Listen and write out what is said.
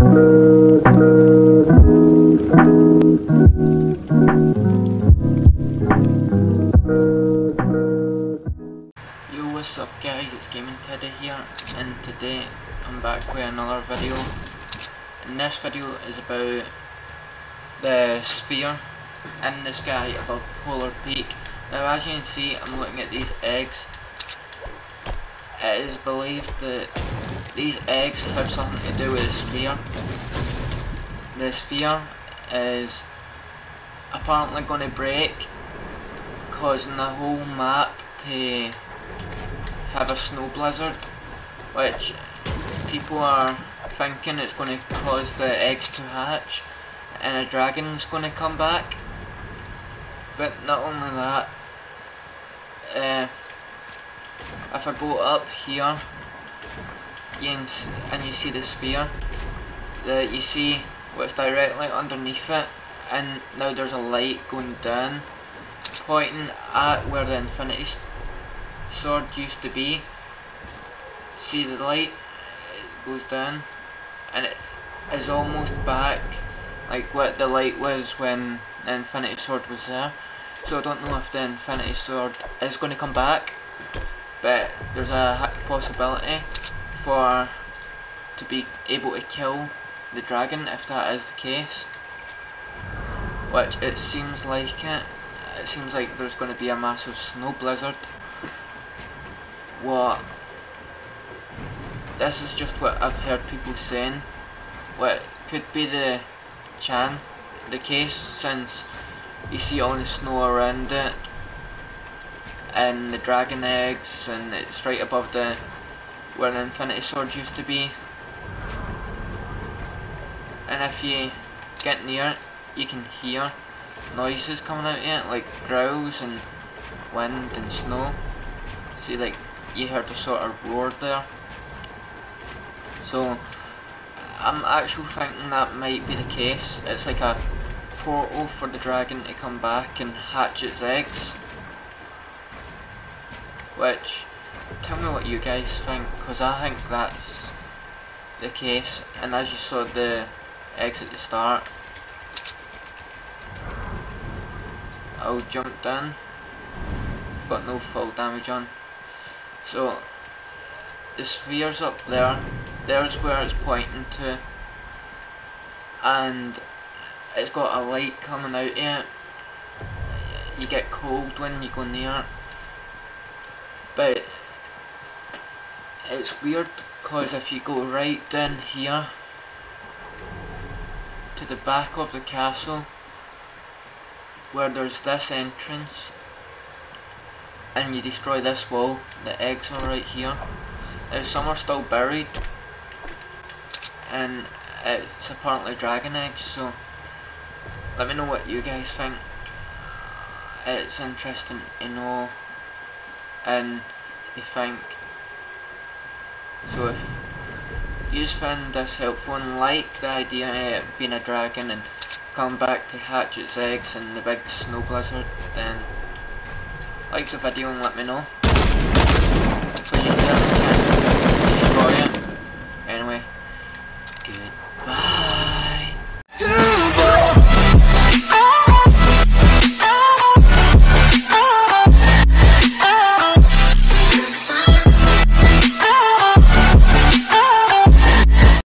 Yo what's up guys, it's Gaming Teddy here and today I'm back with another video and this video is about the sphere in the sky above Polar Peak. Now as you can see I'm looking at these eggs. It is believed that these eggs have something to do with the sphere. The sphere is apparently going to break causing the whole map to have a snow blizzard which people are thinking it's going to cause the eggs to hatch and a dragon is going to come back but not only that uh, if I go up here and you see the sphere that you see what's directly underneath it and now there's a light going down pointing at where the infinity sword used to be. See the light it goes down and it is almost back like what the light was when the infinity sword was there. So I don't know if the infinity sword is going to come back but there's a possibility for to be able to kill the dragon if that is the case which it seems like it it seems like there's going to be a massive snow blizzard. What? This is just what I've heard people saying. What could be the chan, the case since you see all the snow around it and the dragon eggs and it's right above the where the infinity sword used to be and if you get near it you can hear noises coming out of it, like growls and wind and snow. See, like, you heard a sort of roar there. So, I'm actually thinking that might be the case. It's like a portal for the dragon to come back and hatch its eggs. Which, tell me what you guys think, because I think that's the case. And as you saw the at the start, I'll jump down. Got no full damage on. So the sphere's up there. There's where it's pointing to. And it's got a light coming out of it. You get cold when you go near. But it's weird because if you go right down here to the back of the castle where there's this entrance and you destroy this wall, the eggs are right here. Uh, some are still buried and it's apparently dragon eggs so let me know what you guys think. It's interesting to know and you think so if you found this helpful and like the idea of being a dragon and come back to hatch its eggs in the big snow blizzard, then like the video and let me know. But you can destroy it. Anyway, goodbye.